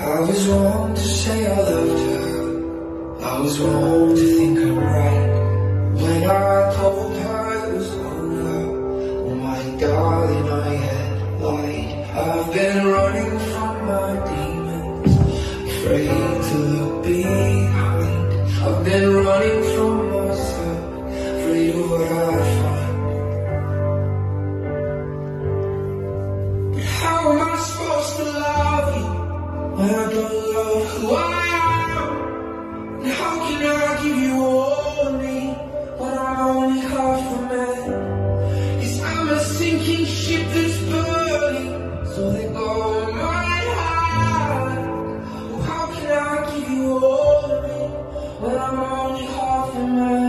I was wrong to say I loved her. I was wrong to think I'm right. When I told her it was over, oh my darling, I had lied. I've been running from my demons, afraid to look behind. I've been running from myself, afraid of what I'd find. But how am I supposed when I don't know who I am, how can I give you all me when I'm only half of I'm a sinking ship that's burning, so go my heart. Oh, how can I give you all me when I'm only half a man?